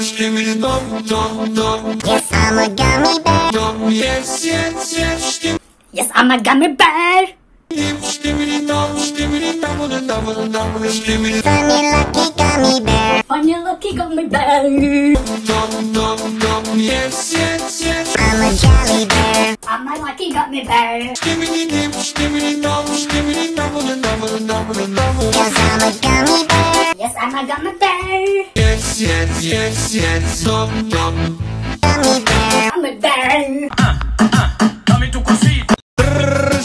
Skibidi dum dum dum Yes, I'm a gummy bear. dum. Yes, yes, yes. Yes, I'm a gummy bear. Funny lucky gummy bear. Funny lucky gummy bear. dum dum dum. Yes, yes, yes. I'm a jelly bear. I'm a lucky gummy bear. Skibidi dip, skibidi dum, skibidi double double double double. Yes, I'm a gummy bear. Yes, I'm a gummy bear. Yes, yes, yes, yes. Dum dum. Gummy bear. Gummy bear.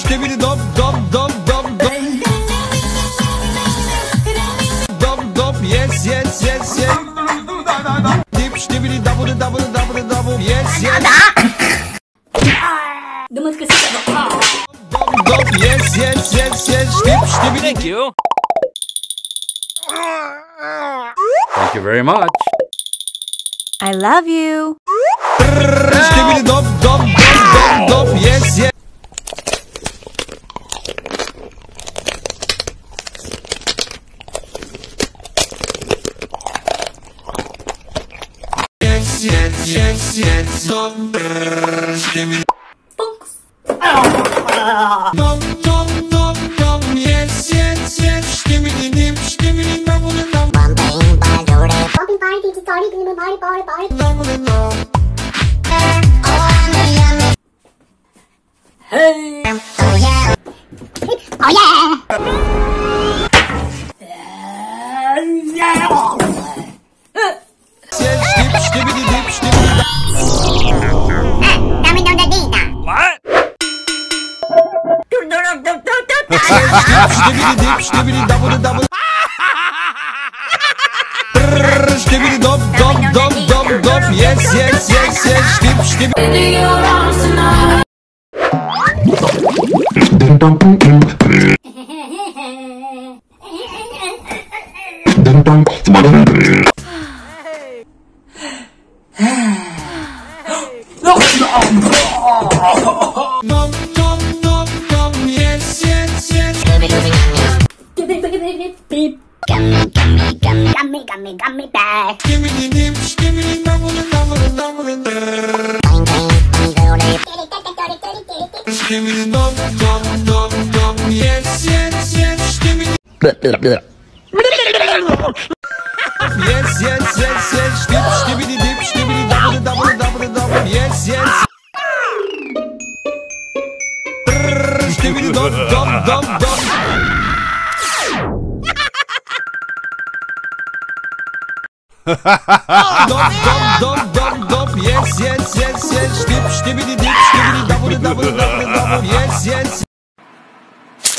Skibbity dum dum dum dum dum dum dum. Yes, yes, yes, yes. Dip, skibbity double double double double. Yes, yes. Sa Ah. Dum dum. Yes, yes, yes, yes. Dip, skibbity. Thank you. Thank you very much. I love you. Yes, yes. Yes, yes, yes, yes. Ştibidi dop dop dop dop dop. Yes yes yes yes. Ştip ştip Ding dong ding Yes, yes, yes. Skibbity. Yes, yes, yes, yes. Skip, skibbity dip, skibbity double double double double. Yes, yes. Skibbity dum dum dum dum. Dum dum dum dum dum. Yes, yes, yes, yes. Skip, skibbity dip, skibbity double double double double. Yes, yes.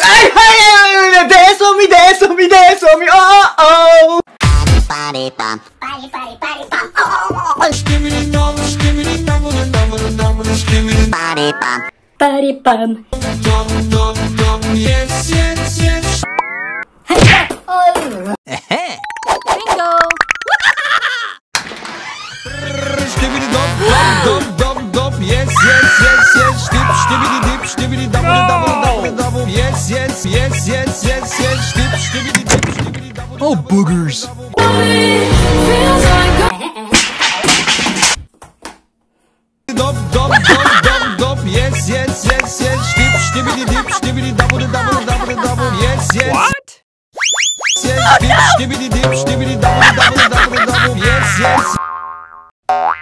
Ay, ay, ay, ay, dance on me, dance on me, dance on me, oh, oh. Body bump. Party, party, party, pump. Oh, oh, oh. Skibidi dum, skibidi double double double. Skibidi Body bump. Party pump. dum dum dum. Yes, yes, yes. Oh. Bingo. Skibidi dum dum dum dum dum. Yes, yes, yes, skibidi double. Oh, boogers. Yes, yes, yes, yes. Skip, skibidi dip, skibidi double double double double. Yes, yes. What? Yes, skip, skibidi dip, skibidi double double double double. Yes, yes. Yes,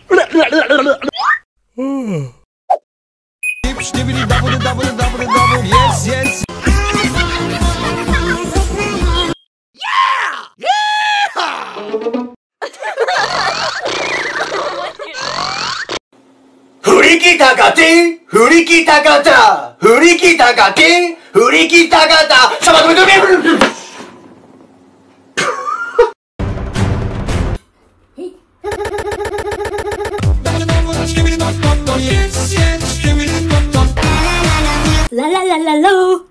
Yes, yes. Friki Takati, Friki Takata, Friki Takati, Friki Takata. Sama-sama. la la la.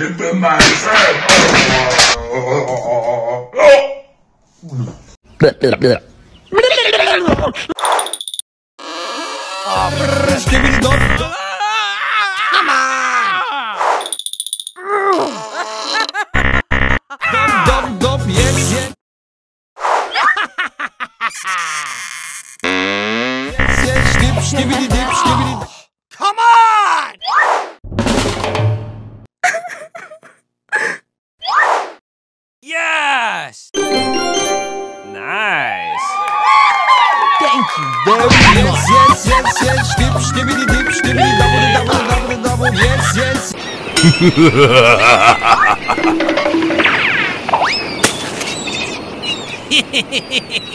into myself. Ah, Boom, yes, yes, yes, yes, dip, dibidi dip, dibidi double, double, double, double, yes, yes. Hehehehe